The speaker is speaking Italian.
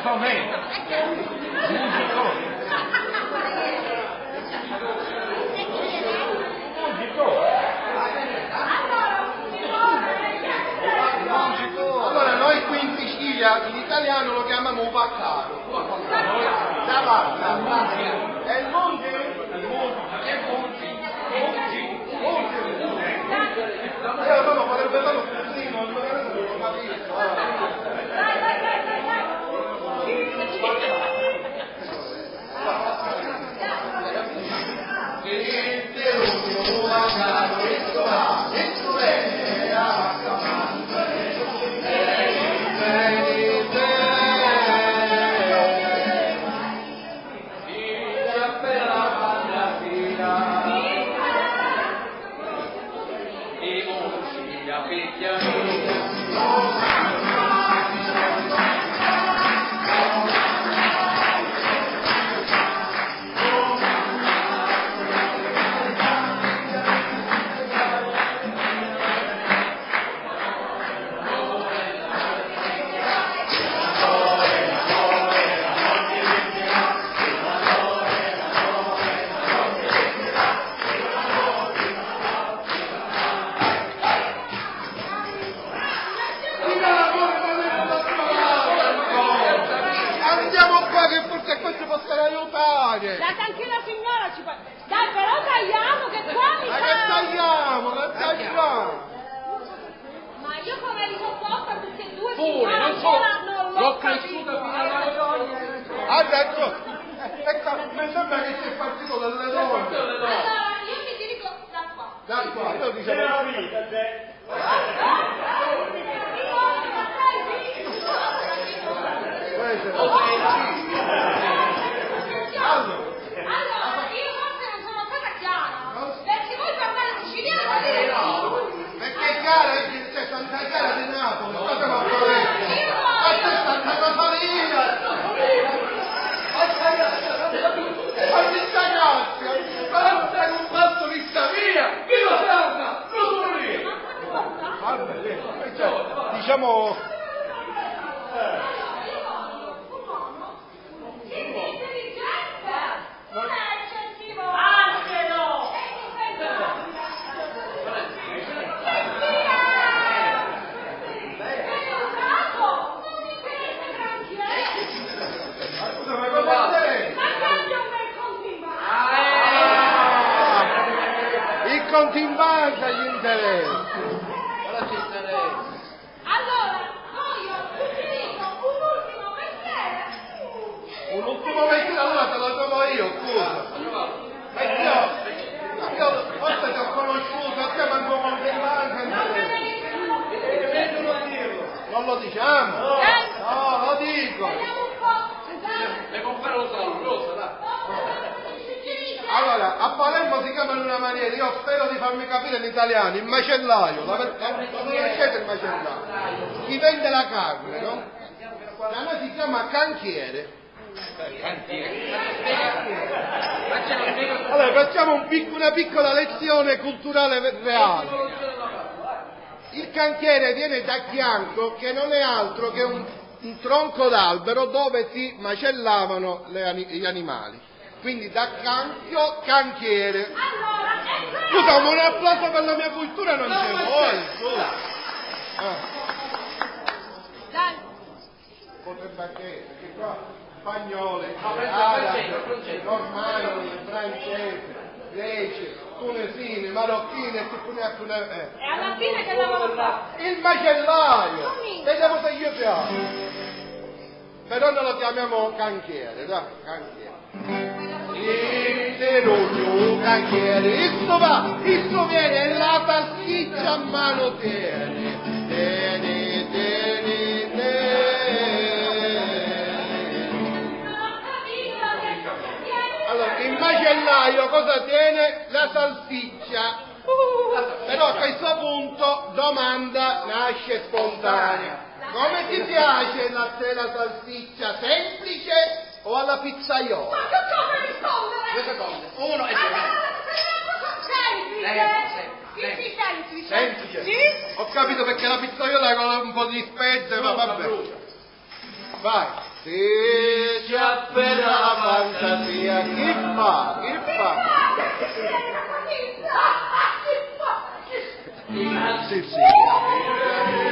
questo momento. Allora noi qui in Sicilia in italiano lo chiamiamo baccaro. da vacca. è il monte? è Il monte. Che monte? Monte. Monte. Monte? potrebbe dare monte puntino, non lo capisco. Yeah. ecco, ecco, mi sembra che sia partito dalle donne. Allora, io mi dirigo da qua. Da qua, io dicevo... C'è la vita, te. Questo Cioè, diciamo... conti in banca gli interessi. Allora, noi ho suggerito un ultimo mestiere. Un ultimo mestiere, allora te lo trovo io, scusa. E io, io forse ti ho conosciuto, a te manco in banca. Non me ne. Non lo diciamo? No, lo dico. Vediamo un po'. Dai. Le compare lo salvo, rosa, dai. Suggerite. Allora, a Palermo si chiama in una maniera, io spero di farmi capire in italiano, il macellaio, la eh, conoscete il macellaio? Chi vende la carne, no? Da noi si chiama canchiere. Allora, facciamo un pic- una piccola lezione culturale reale. Il canchiere viene da chianco, che non è altro che un, un tronco d'albero dove si macellavano le gli animali. Quindi da canchio, canchiere. Allora. Scusa, ma un applauso per la mia cultura non c'è vuoi, scusa. Ah, Dai. potrebbe anche, perché qua spagnole, francese, arabe, francese. normanni, francesi, greci, tunisini, marocchini e tutti ne alcune... Eh. E alla fine che lavoro fa? Il macellaio! Vediamo se gli piace. Però non lo chiamiamo canchiere, dai, canchiere. Il canchiere, il va, il viene, la pasticcia a mano tiene. Capito che mestiere. Allora, il macellaio cosa tiene? La salsiccia. Però a questo punto domanda nasce spontanea. Come ti piace la tela salsiccia? Semplice o alla pizzaiola? Ma che come rispondere? Due secondi. Uno e Allora, due. semplice. Sì, sì, semplice. Semplice? Sì? Ho capito perché la pizzaiola con un po' di spezie, ma vabbè. Vai. Se ci appena la fantasia, chi fa? Chi fa? Sì, sì.